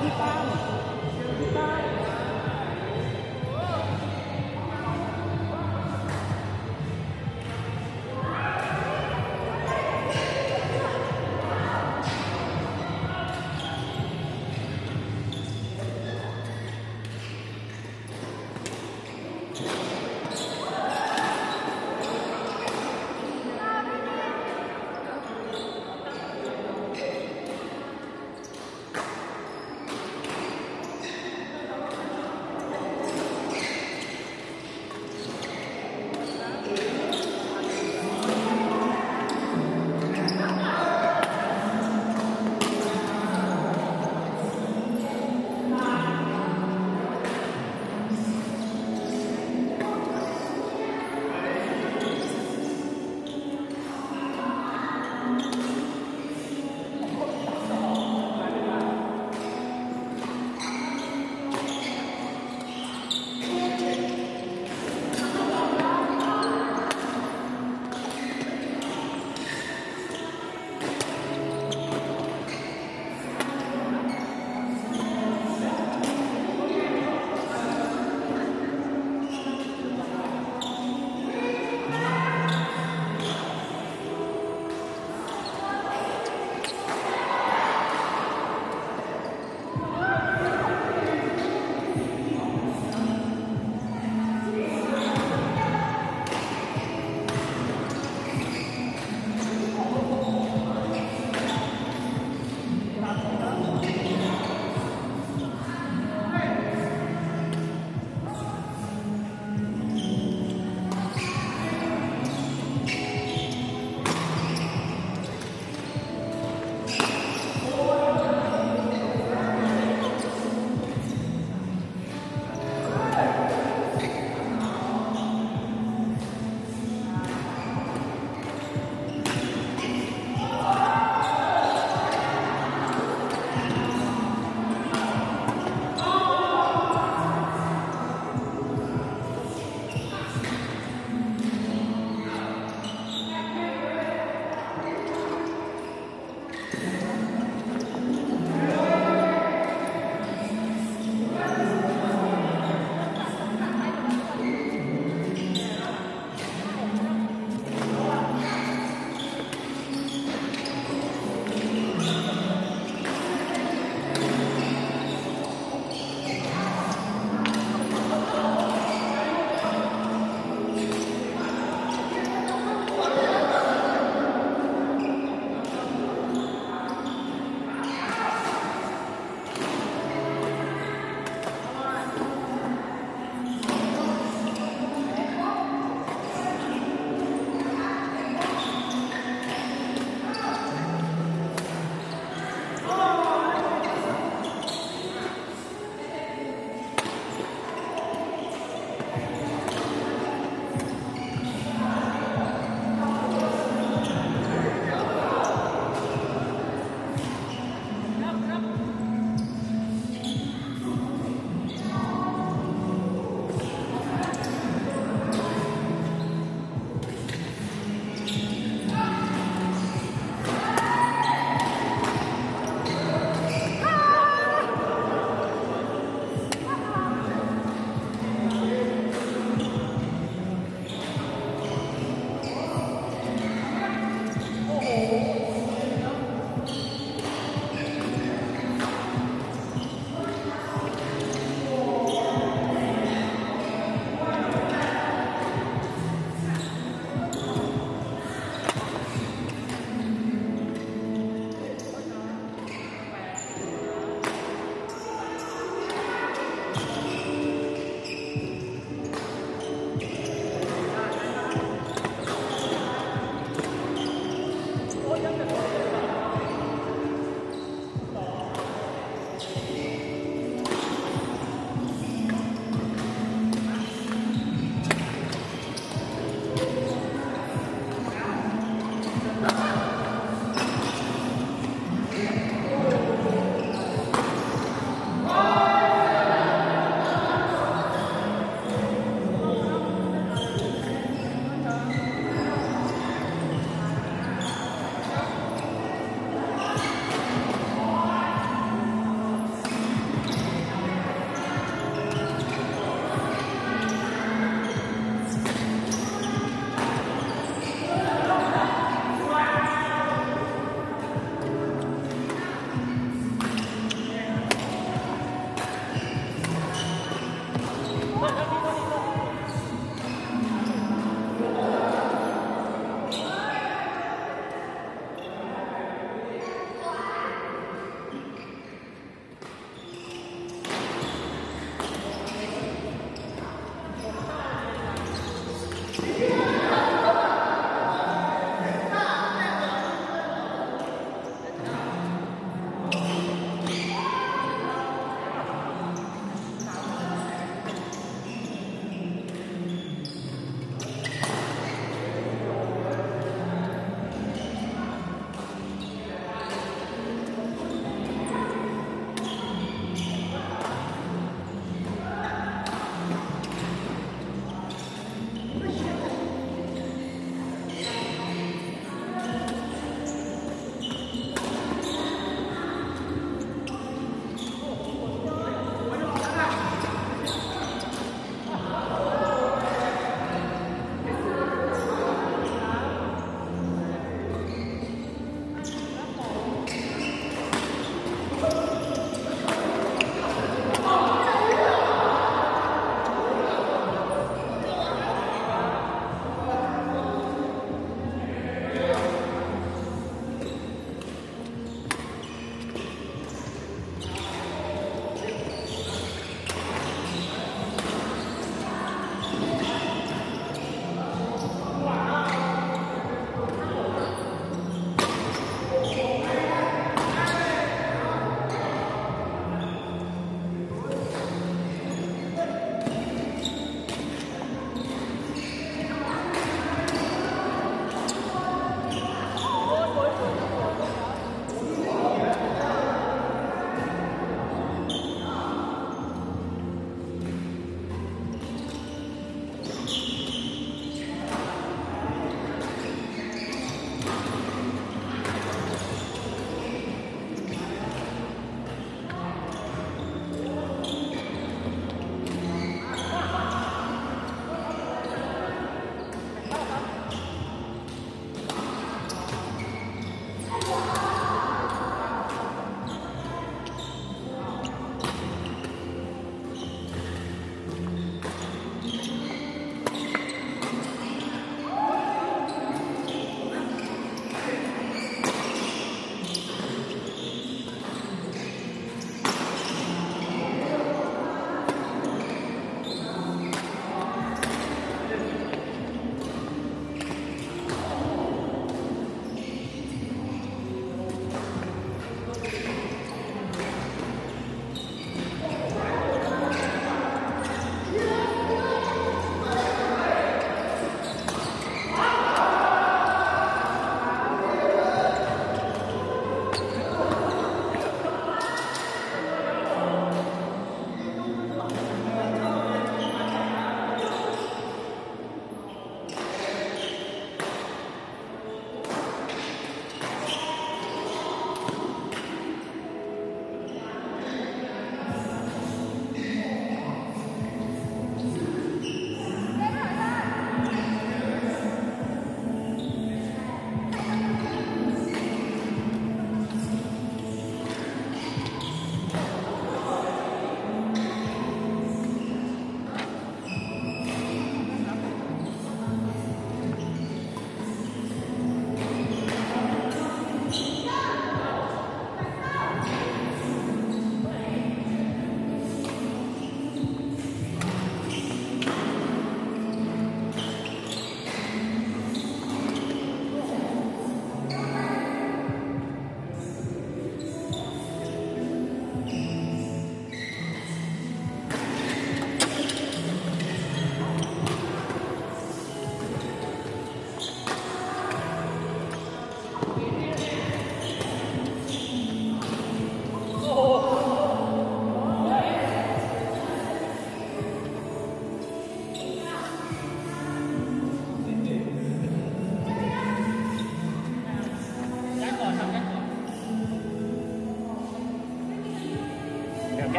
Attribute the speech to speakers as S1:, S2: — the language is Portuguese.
S1: de bala.